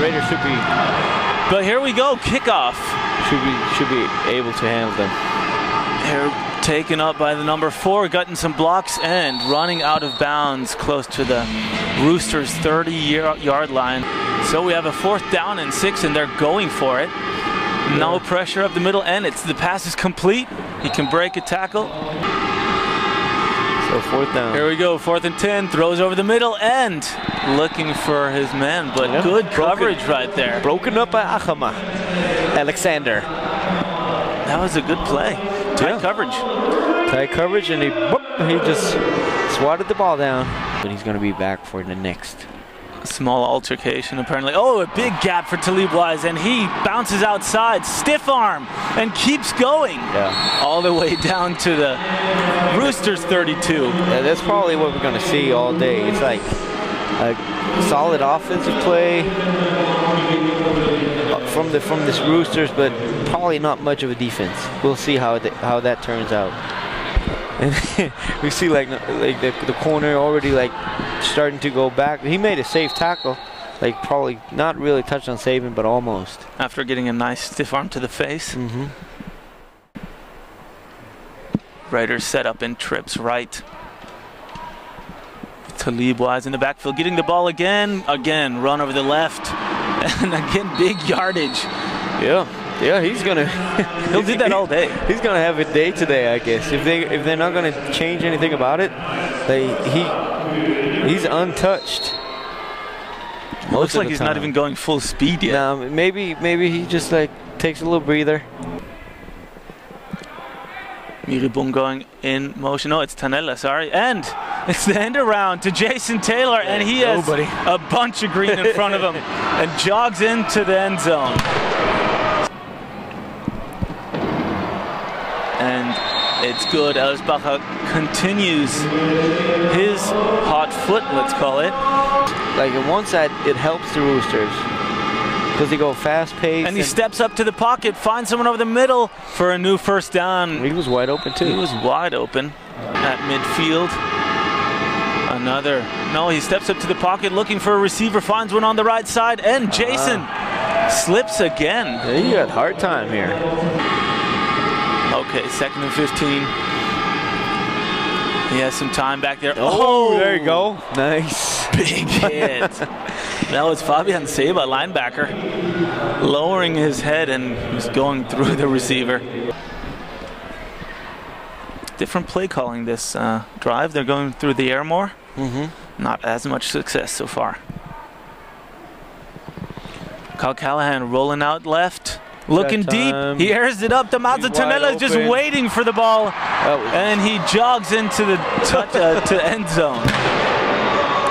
Raiders should be But here we go, kickoff. should be should be able to handle them. They're taken up by the number four, getting some blocks and running out of bounds close to the Roosters' 30 year- yard line. So we have a fourth down and six, and they're going for it. No pressure up the middle, and it's the pass is complete. He can break a tackle. So fourth down. Here we go, fourth and 10, throws over the middle and looking for his man, but Yeah, good broken. coverage right there. Broken up by Achama. Alexander. That was a good play. Tight Yeah. coverage. Tight coverage and he boop, he just swatted the ball down. But he's gonna be back for the next. Small altercation apparently. Oh, a big gap for Talib Wise, and he bounces outside, stiff arm, and keeps going Yeah. all the way down to the Roosters 32. Yeah, that's probably what we're gonna see all day. It's like a solid offensive play from the from this Roosters, but probably not much of a defense. We'll see how th- how that turns out. And we see like like the, the corner already like starting to go back. He made a safe tackle, like probably not really touched on saving, but almost. After getting a nice stiff arm to the face, Mm-hmm. Raiders set up in trips right. Talib Wise in the backfield, getting the ball again. Again, run over the left. And again, big yardage. Yeah, yeah, he's gonna. He'll do that all day. He's gonna have a day today, I guess. If they if they're not gonna change anything about it, they he he's untouched. Most Looks like he's not even going full speed yet. Now maybe maybe he just like takes a little breather. Miribung going in motion. No, it's Tanella, sorry. And it's the end around to Jason Taylor, and he has Nobody. a bunch of green in front of him and jogs into the end zone. And it's good. Elsbacher continues his hot foot, let's call it. Like on one side, it helps the Roosters because they go fast paced. And he steps up to the pocket, finds someone over the middle for a new first down. he was wide open too. He was wide open at midfield. Another. No, he steps up to the pocket looking for a receiver, finds one on the right side, and Jason slips again. Yeah, he had hard time here. Okay, second and 15. He has some time back there. Oh, there you go. Nice. Big hit. that was Fabian Seba, linebacker, lowering his head and was going through the receiver. Different play calling this uh, drive. They're going through the air more. Mm-hmm. Not as much success so far. Kyle Callahan rolling out left, looking deep. He airs it up. The He's is just waiting for the ball, and he jogs into the touch, uh, to end zone.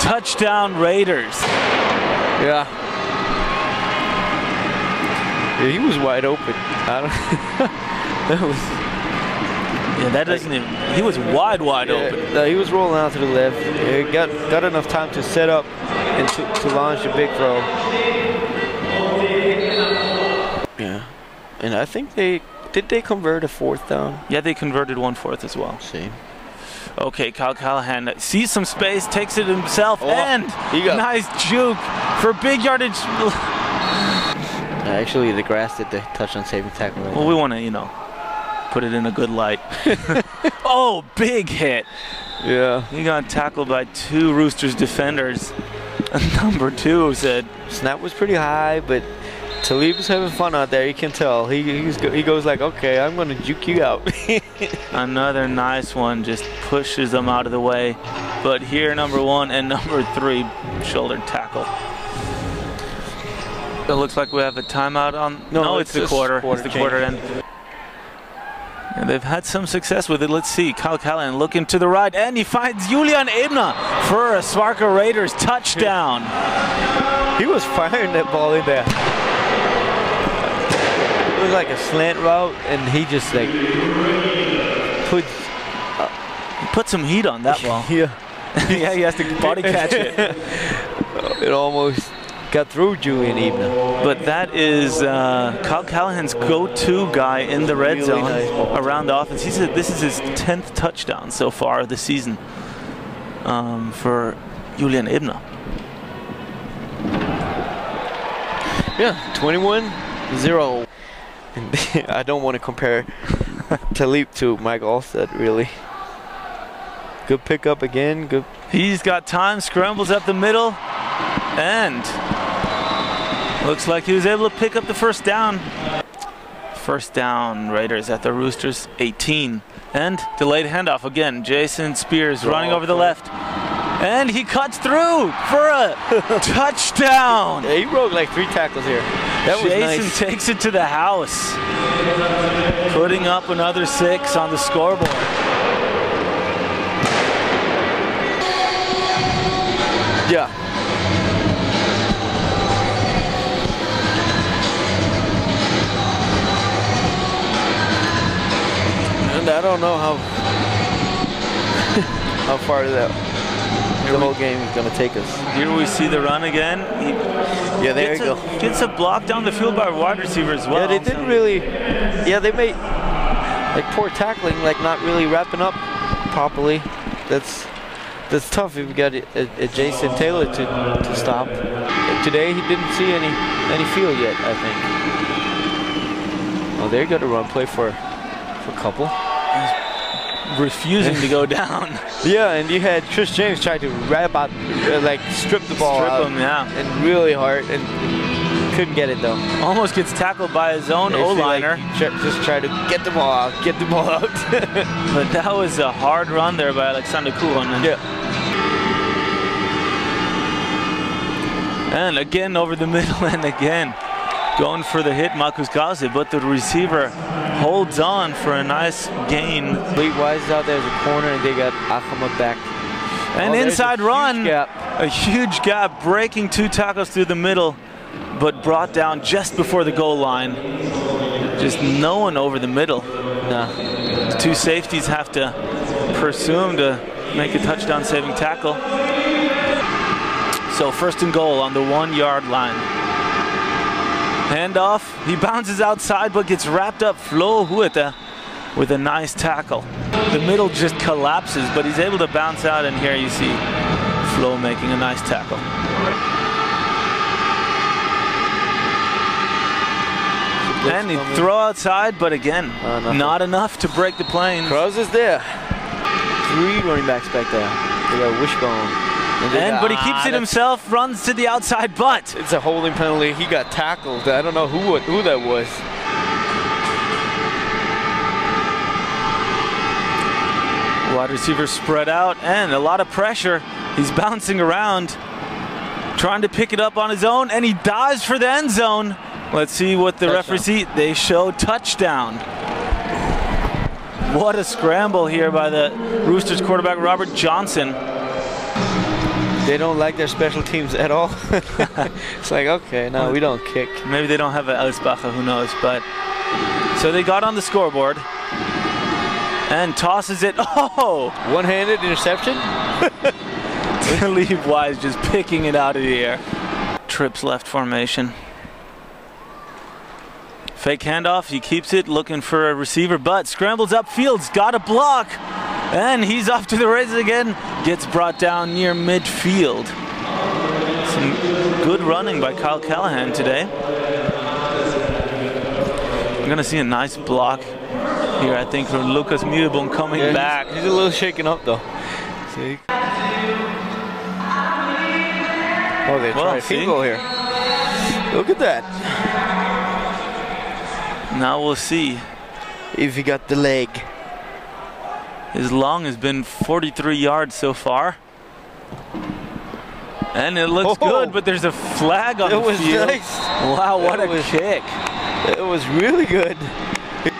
Touchdown Raiders. Yeah. Yeah, he was wide open. I don't. that was. Yeah, that doesn't even. He was wide, wide Yeah, open. no, he was rolling out to the left. He got got enough time to set up and to, to launch a big throw. Yeah, and I think they did they convert a fourth down. Yeah, they converted one fourth as well. see. Okay, Kyle Callahan sees some space, takes it himself, Oh, and he got- nice juke for big yardage. Actually, the grass did the touchdown saving tackle. Right Well, we want to, you know, put it in a good light. oh, big hit. yeah. He got tackled by two Roosters defenders. Number two said, Snap was pretty high, but Talib was having fun out there. You can tell. He he's, go- he goes like, okay, I'm gonna juke you out. another nice one just pushes them out of the way. But here, number one and number three shoulder tackle. It looks like we have a timeout on. No, it's, it's the quarter. quarter it's the quarter end. And they've had some success with it. Let's see. Kyle Callahan looking to the right, and he finds Julian Ebner for a Swarco Raiders touchdown. he was firing that ball in there. It was like a slant route, and he just like put uh, Put some heat on that ball. yeah yeah, he has to body catch it. It almost got through Julian Ebner. But that is uh, Kyle Callahan's go-to guy in the red Really zone nice around the offense. He said this is his 10th touchdown so far this season um, for Julian Ebner. Yeah, 21-0. I don't want to compare Talib to Mike Alstott, really. Good pickup again. Good. He's got time, scrambles up the middle, and looks like he was able to pick up the first down. First down, Raiders at the Roosters 18. And delayed handoff again. Jason Spears running over the left. And he cuts through for a touchdown. Yeah, he broke like three tackles here. That was Jason nice. takes it to the house, putting up another six on the scoreboard. Yeah. I don't know how how far that the whole game is gonna take us. Here we see the run again. He Yeah, there you a, go. Gets a block down the field by a wide receiver as well. Yeah, they didn't really. Yeah, they made like poor tackling, like not really wrapping up properly. That's that's tough if you got a, a, a Jason Taylor to to stop. Today he didn't see any any field yet. I think. Oh, they're gonna run play for for a couple. Refusing to go down. Yeah, and you had Chris James try to wrap out, uh, like strip the ball Strip out, him, yeah. and really hard, and couldn't get it though. Almost gets tackled by his own O-liner. he tr- just try to get the ball out, get the ball out. But that was a hard run there by Alexander Kuhonen. yeah. And again over the middle and again going for the hit Marcus Gazi, but the receiver holds on for a nice gain. Lee Wise is out there as a corner, and they got Akama back. An Oh, a inside huge run. gap. A huge gap, breaking two tackles through the middle, but brought down just before the goal line. Just no one over the middle. Nah. The two safeties have to pursue him to make a touchdown saving tackle. So first and goal on the one yard line. Handoff, he bounces outside but gets wrapped up Flo Hueta with a nice tackle. The middle just collapses, but he's able to bounce out and here you see Flo making a nice tackle. And he throw outside, but again, Uh, nothing. not enough to break the plane. Cruz is there. Three running backs back there. They got Wishbone. And but he keeps it himself, runs to the outside, but It's a holding penalty. He got tackled. I don't know who who that was. wide receiver spread out and a lot of pressure. He's bouncing around, trying to pick it up on his own, and he dives for the end zone. Let's see what the Touchdown. referees see. They show touchdown. What a scramble here by the Roosters quarterback Robert Johnson. They don't like their special teams at all. it's like okay, no, we don't kick. Maybe they don't have an Bacha, who knows? But so they got on the scoreboard and tosses it. Oh, One-handed interception. Leave Wise just picking it out of the air. Trips left formation. Fake handoff, he keeps it, looking for a receiver, but scrambles up fields. got a block, and he's off to the races again. Gets brought down near midfield. Some good running by Kyle Callahan today. We're gonna see a nice block here, I think, from Lucas Muebon coming Yeah, back. He's, a little shaken up though. See? Oh, they Well, tried a see? field goal here. Look at that. Now we'll see. If he got the leg. His long has been 43 yards so far. And it looks Oh. good, but there's a flag on That the was field. nice. Wow, what That a was- kick. It was really good. A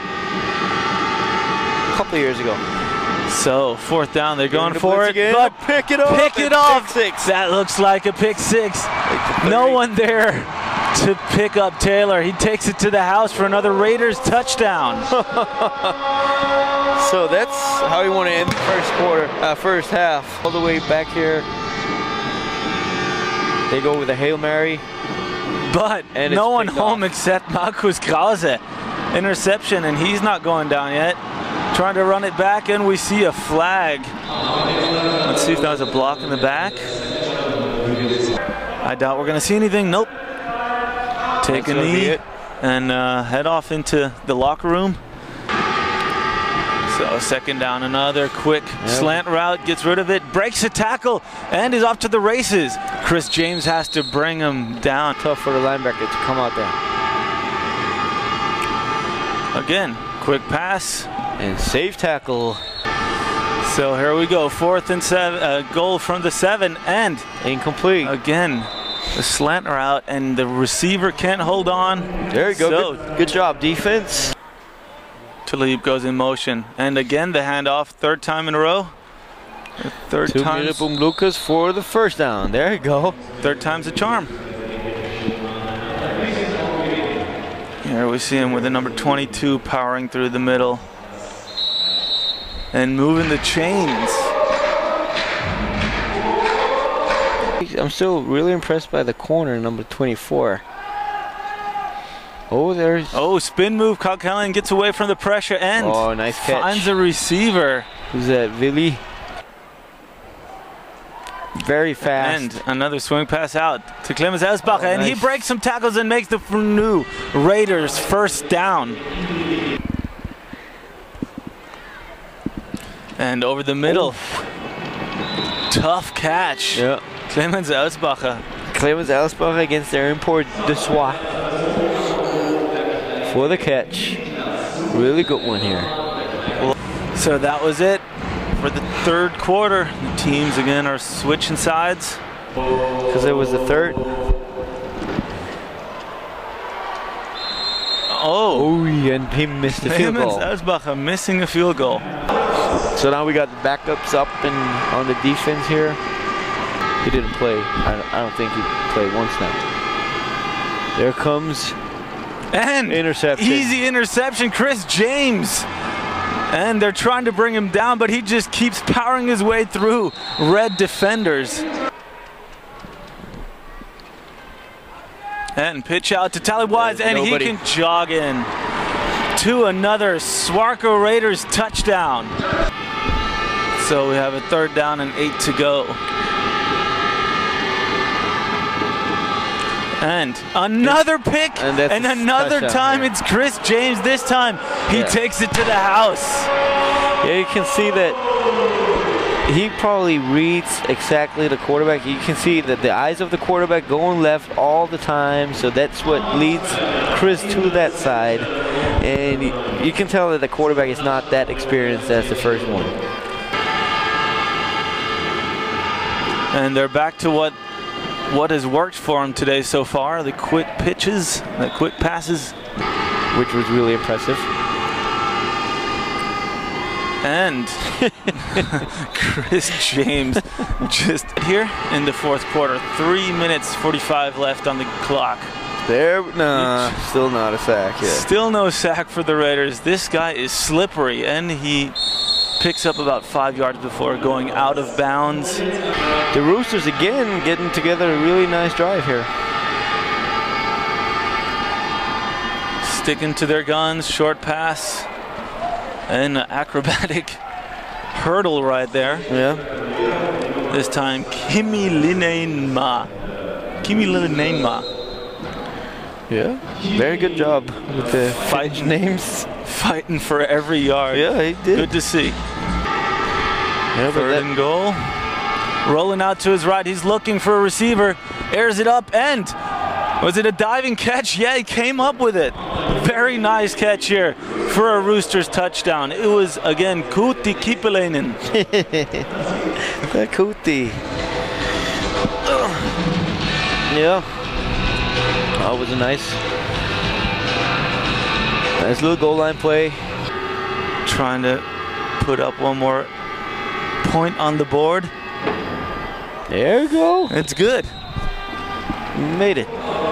couple years ago. So, fourth down, they're going Gonna for it, again. but pick it off. pick it off. pick Six. That looks like a pick six. No one there to pick up Taylor. He takes it to the house for another Raiders touchdown. So that's how you want to end the first quarter, uh, first half. All the way back here. They go with a Hail Mary. But And no one home off. except Marcus Krause. Interception, and he's not going down yet. Trying to run it back, and we see a flag. Let's see if that was a block in the back. I doubt we're going to see anything. Nope. Take a That's gonna knee and uh, head off into the locker room. So second down, another quick slant route, gets rid of it, breaks a tackle, and is off to the races. Chris James has to bring him down. Tough for the linebacker to come out there. Again, quick pass. And safe tackle. So here we go, fourth and seven, uh, goal from the seven, and Incomplete. again, the slant route, and the receiver can't hold on. there you go. So good, good job, defense. Talib goes in motion, and again the handoff, third time in a row. Third Two time, boom Lucas for the first down. There you go. third time's a charm. Here we see him with the number 22 powering through the middle and moving the chains. I'm still really impressed by the corner, number 24. Oh, there's. Oh, spin move. Kalkalian gets away from the pressure and Oh, nice catch. finds a receiver. Who's that? Willie. Very fast. And another swing pass out to Clemens Elsbacher, Oh, and he breaks some tackles and makes the new Raiders first down. And over the middle. Oh. Tough catch. yeah. Clemens Elsbacher. Clemens Elsbach against their import Dessois. For the catch. Really good one here. So that was it for the third quarter. The teams again are switching sides. Because it was the third. Oh, Oh, and he missed the field goal. Elsbacher missing a field goal. So now we got the backups up and on the defense here. He didn't play. I don't, I don't think he played once now. There comes And Interception. Easy interception, Chris James. And they're trying to bring him down, but he just keeps powering his way through red defenders. And pitch out to Tally Wise, There's and nobody. he can jog in to another Swarco Raiders touchdown. So we have a third down and eight to go. And another pick, And that's a another time yeah. it's Chris James. This time he Yeah. takes it to the house. Yeah, you can see that he probably reads exactly the quarterback. You can see that the eyes of the quarterback going left all the time, so that's what leads Chris to that side. And you can tell that the quarterback is not that experienced as the first one. And they're back to what what has worked for him today so far, the quick pitches, the quick passes. which was really impressive. And Chris James just here in the fourth quarter. Three minutes 45 left on the clock. There, nah, still not a sack. Yeah. Still no sack for the Raiders. This guy is slippery and he picks up about five yards before going out of bounds. The Roosters again getting together a really nice drive here. Sticking to their guns, short pass, and an acrobatic hurdle right there. Yeah. This time, Kimi Linema. Kimi Linema Yeah. Very good job with the fight names. Fighting for every yard. Yeah, he did. Good to see. Yeah, Third that- and goal. Rolling out to his right. He's looking for a receiver. Airs it up and was it a diving catch? Yeah, he came up with it. Very nice catch here for a Roosters touchdown. It was again Kuti Kipelainen. That Kuti. Yeah. That was a nice, nice little goal line play. trying to put up one more point on the board. There you go. It's good. Made it.